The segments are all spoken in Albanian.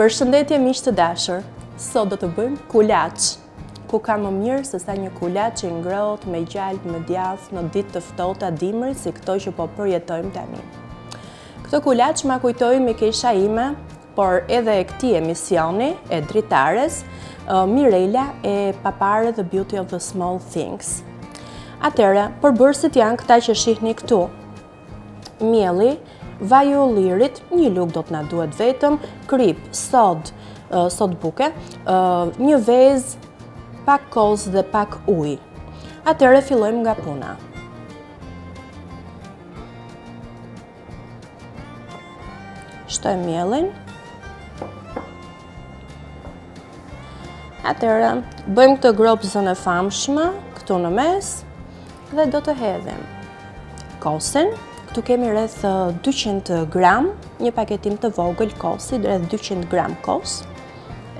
Përshëndetje miq të dashur, sot do të bëjmë kulaç, ku ka më mirë sesa një kulaç i ngrohtë me gjalpë me djathë në ditë të ftohta dimri si këto që po përjetojmë tani. Këtë kulaç ma kujtoi mikesha ime, por edhe e këtij emisioni e dritares, Mirela e Papare The Beauty of the Small Things. Atëherë, përbërësit janë këta që shihni këtu. Mielli, vaj ulliri, një lugë do të na duhet vetëm, kripë, sodë, sodë buke, një vezë, pak kos dhe pak ujë. Atëherë, fillojmë nga puna. Shtojmë miellin. Atëherë, bëjmë këtë gropëzën e famshme, këtu në mes, dhe do të hedhim kosin. Këtu kemi rreth 200 gram, një paketim të vogël kosi, rreth 200 gram kos.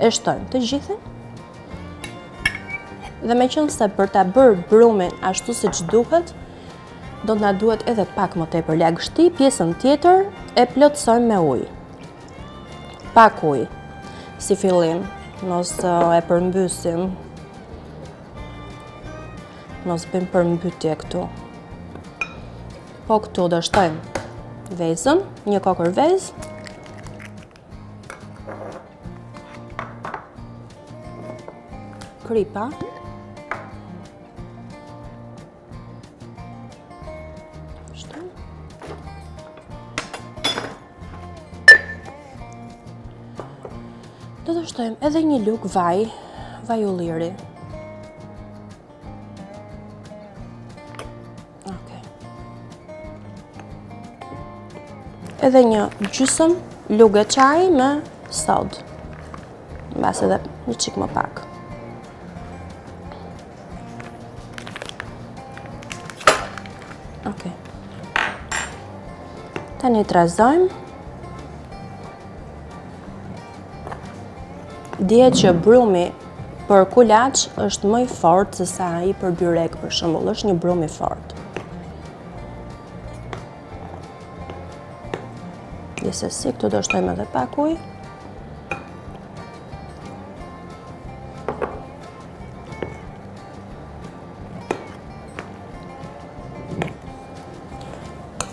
E shtojmë të gjithin. Dhe meqenëse për ta bërë brumin ashtu siç duhet, Do të na duhet edhe pak më tepër lagështi, pjesën tjetër e plotësojmë me ujë. Pak ujë, si fillim, mos e përmbysim, mos bëjmë përmbytje këtu. Po këtu do shtojmë vezën, një kokërr vezë, kripa, Do të shtojmë edhe një lugë vaj, vaj ulliri. Edhe një gjysëm lugë çaji me sodë. Mbase edhe një çikë më pak. Ok. Tani trazojmë. Dihet që brumi për kulaç është më i fortë sesa ai për byrek për shembull, është një brumë i fortë. Disi këtu do shtojmë edhe pak ujë.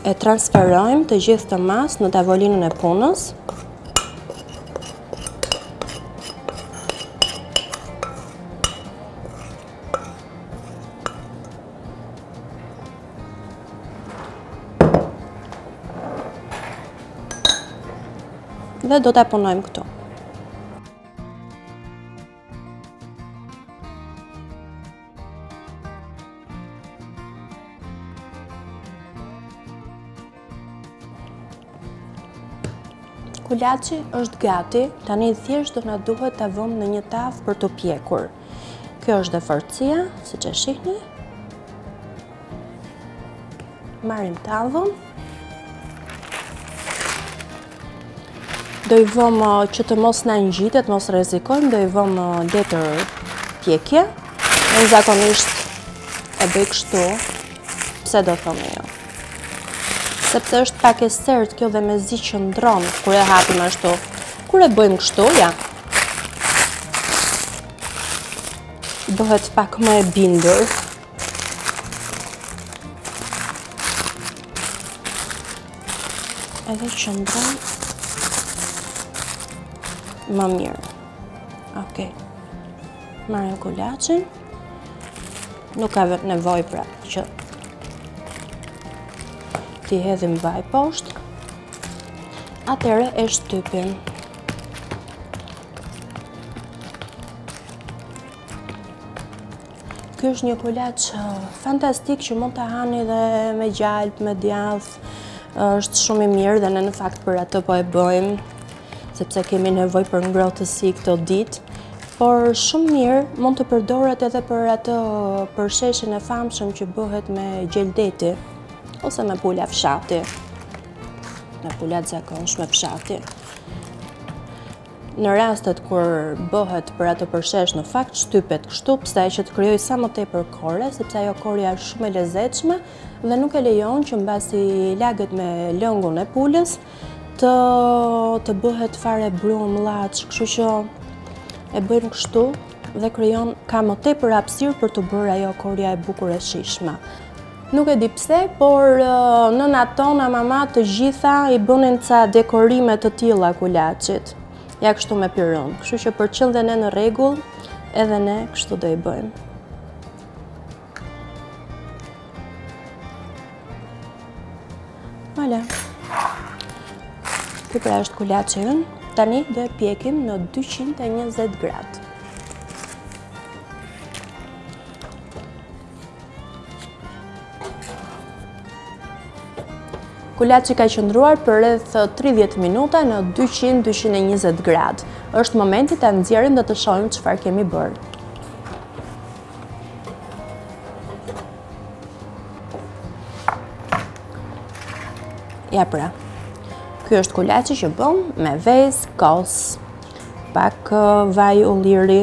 e transferojmë të gjithë këtë masë në tavolinën e punës. Dhe do ta punojmë këtu. Kulaçi është gati, tani thjesht do na duhet ta vëmë në një tavë për t'u pjekur. Kjo është dhe fortësia, siç e shihni. Marrim tavën. Do i vëmë uh, që të mos na ngjitet, mos rrezikojmë, do i vëmë uh, letër pjekje. Unë zakonisht e bëj kështu, pse do thoni ju. Sepse është pak e sertë kjo dhe mezi qëndron, kur e hapim ashtu. Kur e bëjmë kështu, ja. Bëhet pak më e bindur. Edhe qëndron më mirë. Ok. Marrim kulaçin. Nuk ka vetë nevojë pra që t'i hedhim vaj poshtë. Atëherë e shtypim. Ky është një kulaç fantastik që mund ta hani dhe me gjalp, me djath, është shumë i mirë dhe ne në fakt për atë po e bëjmë, sepse kemi nevojë për ngrohtësi këto ditë, por shumë mirë mund të përdoret edhe për atë përsheshin e famshëm që bëhet me gjel deti, ose me pula fshati, me pula të zakonshme fshati. Në rastet kur bëhet për atë përshesh në fakt shtypet kështu, pse që të krijojë sa më tepër kore, sepse ajo korja është shumë e lezetshme dhe nuk e lejon që mbasi laget me lëngun e pulës të të bëhet fare brumë llaç, kështu që e bëjnë kështu dhe krijon ka më tepër hapësirë për t'u bërë ajo korja e bukur e shijshme. Nuk e di pse, por nënat tona, mamat të gjitha i bënin ca dekorime të tilla kulaçit. Ja kështu me pirun. Kështu që për të qënë dhe ne në rregull, edhe ne kështu do i bëjmë. Voila. Ky pra është kulaçi ynë. Tani do e pjekim në 220 gradë. Kulaçi ka qëndruar për rreth 30 minuta në 200-220 gradë. Është momenti ta nxjerrim dhe të shohim çfarë kemi bërë. Ja pra. Ky është kulaçi që bëmë me vezë, kos, pak uh, vaj ulliri,